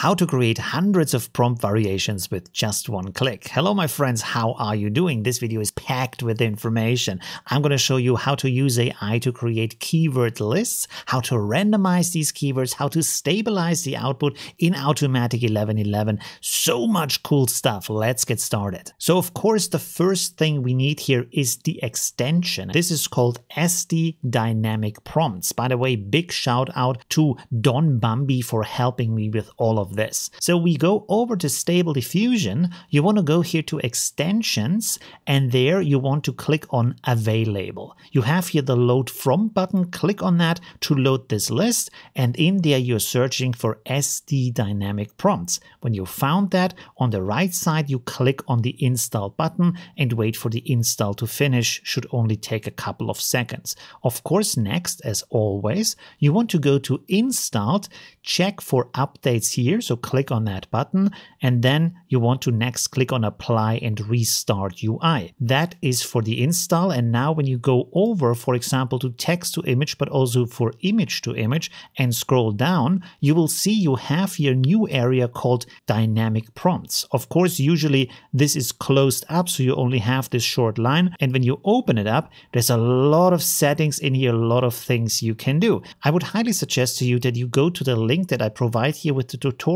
how to create hundreds of prompt variations with just one click. Hello my friends, how are you doing? This video is packed with information. I'm going to show you how to use AI to create keyword lists, how to randomize these keywords, how to stabilize the output in Automatic 1111. So much cool stuff. Let's get started. So of course the first thing we need here is the extension. This is called SD Dynamic Prompts. By the way, big shout out to Don Bambi for helping me with all of this. So we go over to Stable Diffusion. You want to go here to Extensions, and there you want to click on Available. You have here the Load From button. Click on that to load this list, and in there you're searching for SD Dynamic Prompts. When you found that, on the right side you click on the Install button and wait for the install to finish. Should only take a couple of seconds. Of course, next, as always, you want to go to Installed, check for updates here here. So click on that button and then you want to next click on apply and restart UI. That is for the install. And now when you go over, for example, to text to image, but also for image to image and scroll down, you will see you have here new area called dynamic prompts. Of course, usually this is closed up. So you only have this short line. And when you open it up, there's a lot of settings in here, a lot of things you can do. I would highly suggest to you that you go to the link that I provide here with the tutorial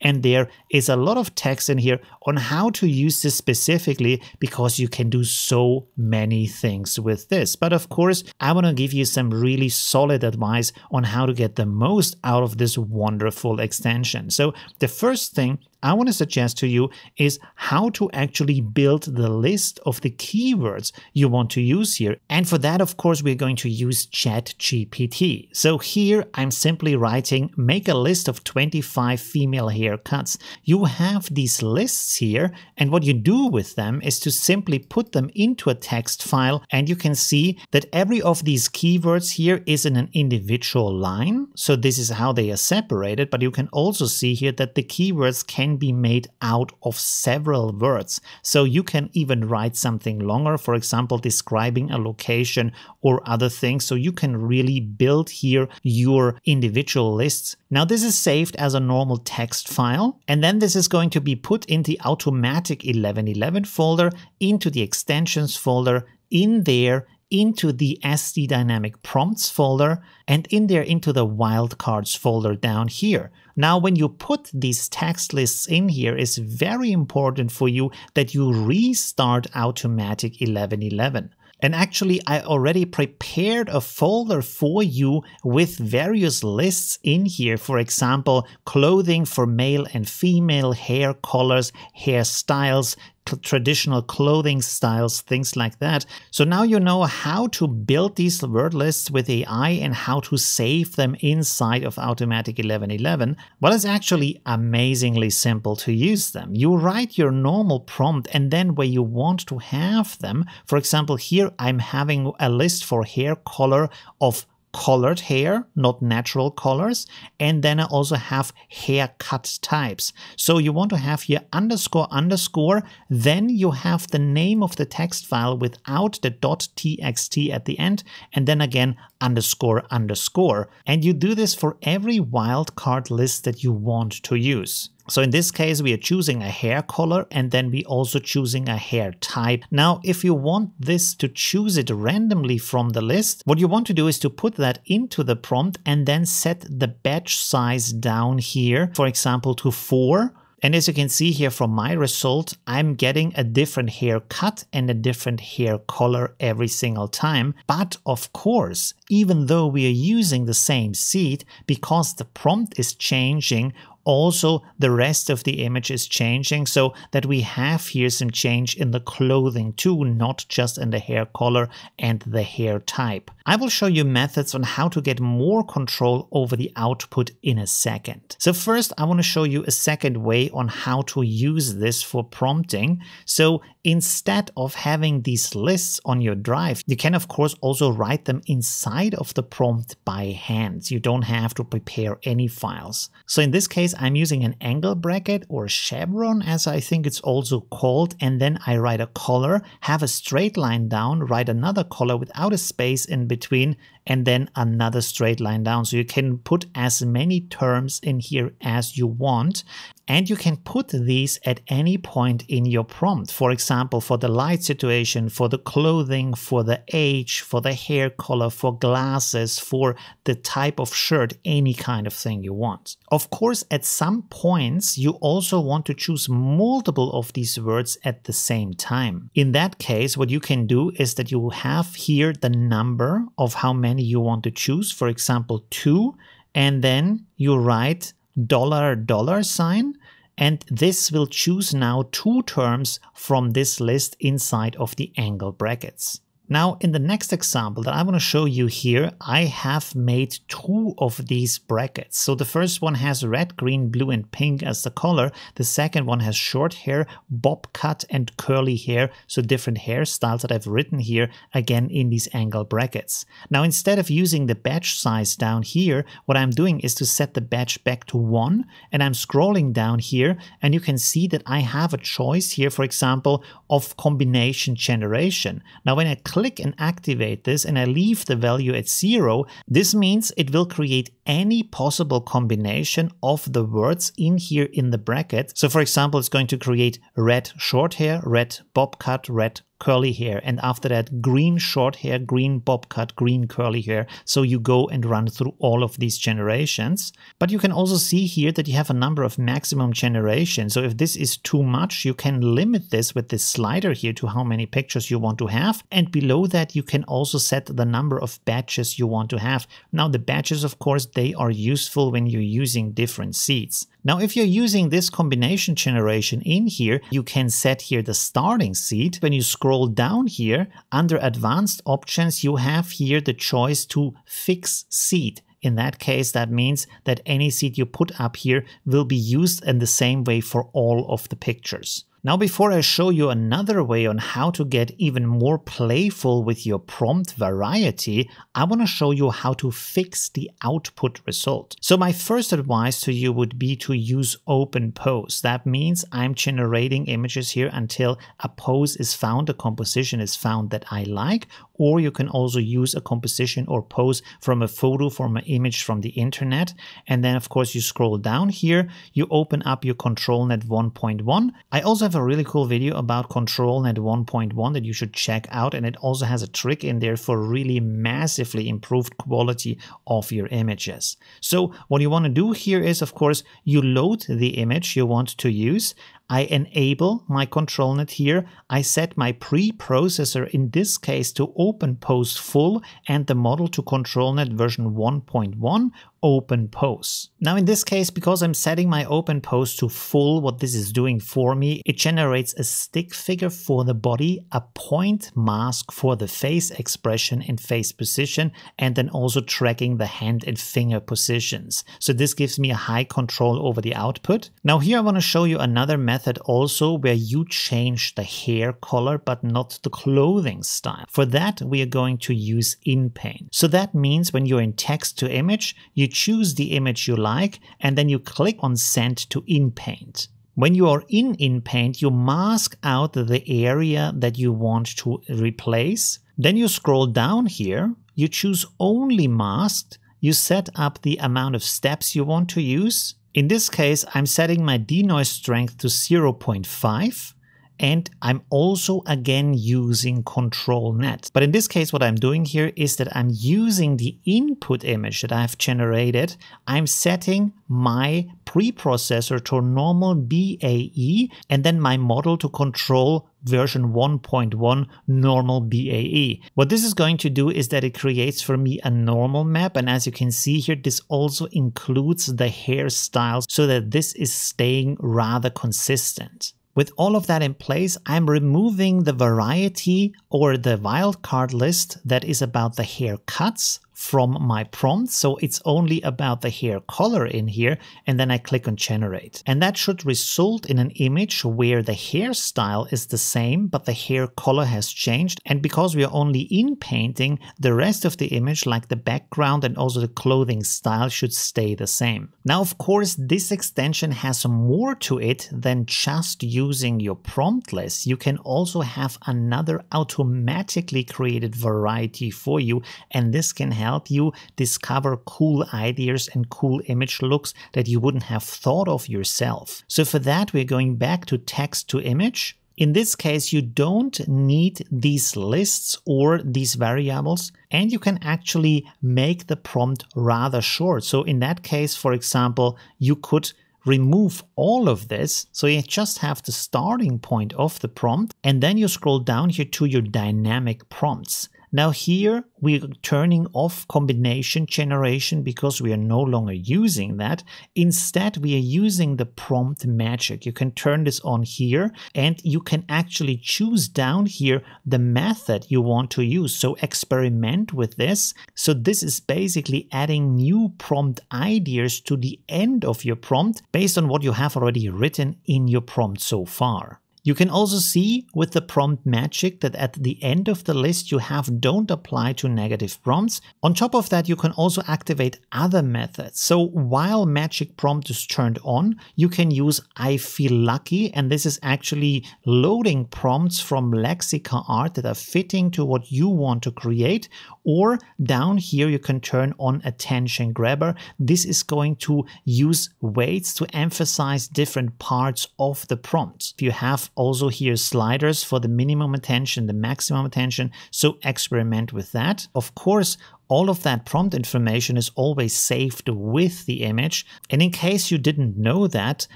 and there is a lot of text in here on how to use this specifically because you can do so many things with this. But of course, I want to give you some really solid advice on how to get the most out of this wonderful extension. So the first thing I want to suggest to you is how to actually build the list of the keywords you want to use here. And for that, of course, we're going to use ChatGPT. So here I'm simply writing, make a list of 25 female haircuts. You have these lists here, and what you do with them is to simply put them into a text file, and you can see that every of these keywords here is in an individual line. So this is how they are separated, but you can also see here that the keywords can be made out of several words. So you can even write something longer, for example, describing a location or other things. So you can really build here your individual lists. Now this is saved as a normal text file, and then this is going to be put in the automatic 1111 folder, into the extensions folder, in there into the SD Dynamic Prompts folder and in there into the wildcards folder down here. Now, when you put these text lists in here, it's very important for you that you restart Automatic 1111. And actually, I already prepared a folder for you with various lists in here. For example, clothing for male and female, hair colors, hairstyles, traditional clothing styles, things like that. So now you know how to build these word lists with AI and how to save them inside of Automatic 1111. Well, it's actually amazingly simple to use them. You write your normal prompt and then where you want to have them, for example, here I'm having a list for hair color of colored hair, not natural colors. And then I also have haircut types. So you want to have here underscore underscore, then you have the name of the text file without the dot .txt at the end, and then again underscore underscore. And you do this for every wildcard list that you want to use. So in this case, we are choosing a hair color and then we also choosing a hair type. Now, if you want this to choose it randomly from the list, what you want to do is to put that into the prompt and then set the batch size down here, for example, to four. And as you can see here from my result, I'm getting a different haircut and a different hair color every single time. But of course, even though we are using the same seed, because the prompt is changing, also the rest of the image is changing so that we have here some change in the clothing too, not just in the hair color and the hair type. I will show you methods on how to get more control over the output in a second. So first I want to show you a second way on how to use this for prompting. So instead of having these lists on your drive, you can of course also write them inside of the prompt by hand. You don't have to prepare any files. So in this case, I'm using an angle bracket or chevron as I think it's also called and then I write a color, have a straight line down, write another color without a space in between and then another straight line down. So you can put as many terms in here as you want. And you can put these at any point in your prompt. For example, for the light situation, for the clothing, for the age, for the hair color, for glasses, for the type of shirt, any kind of thing you want. Of course, at some points, you also want to choose multiple of these words at the same time. In that case, what you can do is that you have here the number of how many you want to choose. For example, two, and then you write dollar dollar sign and this will choose now two terms from this list inside of the angle brackets. Now in the next example that I want to show you here, I have made two of these brackets. So the first one has red, green, blue and pink as the color. The second one has short hair, bob cut and curly hair. So different hairstyles that I've written here again in these angle brackets. Now instead of using the batch size down here, what I'm doing is to set the batch back to one and I'm scrolling down here and you can see that I have a choice here, for example, of combination generation. Now when I click and activate this and I leave the value at zero, this means it will create any possible combination of the words in here in the bracket. So for example, it's going to create red short hair, red bob cut, red curly hair and after that green short hair green bob cut green curly hair. So you go and run through all of these generations. But you can also see here that you have a number of maximum generations. So if this is too much you can limit this with this slider here to how many pictures you want to have. And below that you can also set the number of batches you want to have. Now the batches of course they are useful when you're using different seeds now, if you're using this combination generation in here, you can set here the starting seed. When you scroll down here, under advanced options, you have here the choice to fix seed. In that case, that means that any seed you put up here will be used in the same way for all of the pictures. Now before I show you another way on how to get even more playful with your prompt variety, I want to show you how to fix the output result. So my first advice to you would be to use open pose. That means I'm generating images here until a pose is found, a composition is found that I like, or you can also use a composition or pose from a photo, from an image from the internet. And then of course you scroll down here, you open up your ControlNet 1.1. I also have a really cool video about ControlNet 1.1 that you should check out. And it also has a trick in there for really massively improved quality of your images. So what you want to do here is, of course, you load the image you want to use. I enable my ControlNet here. I set my preprocessor in this case to open pose full and the model to ControlNet version 1.1 open pose. Now in this case, because I'm setting my open pose to full, what this is doing for me, it generates a stick figure for the body, a point mask for the face expression and face position, and then also tracking the hand and finger positions. So this gives me a high control over the output. Now here I want to show you another method also where you change the hair color but not the clothing style. For that we are going to use InPaint. So that means when you're in text to image, you choose the image you like and then you click on send to InPaint. When you are in InPaint, you mask out the area that you want to replace. Then you scroll down here, you choose only masked, you set up the amount of steps you want to use. In this case, I'm setting my denoise strength to 0.5 and I'm also again using ControlNet. But in this case, what I'm doing here is that I'm using the input image that I've generated. I'm setting my preprocessor to normal BAE and then my model to control version 1.1 normal BAE. What this is going to do is that it creates for me a normal map and as you can see here this also includes the hairstyles so that this is staying rather consistent. With all of that in place, I'm removing the variety or the wildcard list that is about the haircuts from my prompt. So it's only about the hair color in here. And then I click on generate. And that should result in an image where the hairstyle is the same, but the hair color has changed. And because we are only in painting, the rest of the image, like the background and also the clothing style should stay the same. Now, of course, this extension has more to it than just using your prompt list. You can also have another automatically created variety for you. And this can have help you discover cool ideas and cool image looks that you wouldn't have thought of yourself. So for that, we're going back to text to image. In this case, you don't need these lists or these variables, and you can actually make the prompt rather short. So in that case, for example, you could remove all of this. So you just have the starting point of the prompt, and then you scroll down here to your dynamic prompts. Now here we're turning off combination generation because we are no longer using that. Instead, we are using the prompt magic. You can turn this on here and you can actually choose down here the method you want to use. So experiment with this. So this is basically adding new prompt ideas to the end of your prompt based on what you have already written in your prompt so far. You can also see with the prompt magic that at the end of the list you have don't apply to negative prompts. On top of that, you can also activate other methods. So while magic prompt is turned on, you can use I feel lucky and this is actually loading prompts from Lexica-Art that are fitting to what you want to create or down here you can turn on attention grabber. This is going to use weights to emphasize different parts of the prompt. If you have also here sliders for the minimum attention, the maximum attention. So experiment with that. Of course, all of that prompt information is always saved with the image. And in case you didn't know that,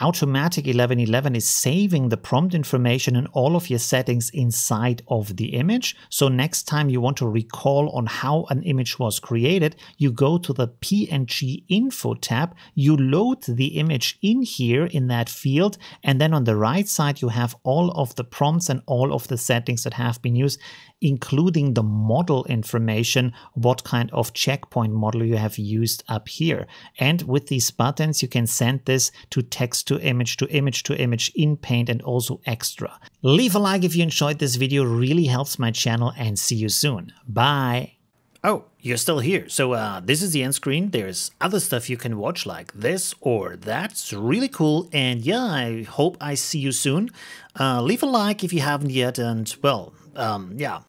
Automatic 1111 is saving the prompt information and all of your settings inside of the image. So next time you want to recall on how an image was created, you go to the PNG info tab, you load the image in here in that field, and then on the right side you have all of the prompts and all of the settings that have been used including the model information, what kind of checkpoint model you have used up here. And with these buttons, you can send this to text to image to image to image in Paint and also extra. Leave a like if you enjoyed this video, really helps my channel and see you soon. Bye! Oh, you're still here. So uh, this is the end screen. There's other stuff you can watch like this or that's really cool. And yeah, I hope I see you soon. Uh, leave a like if you haven't yet. And well, um, yeah,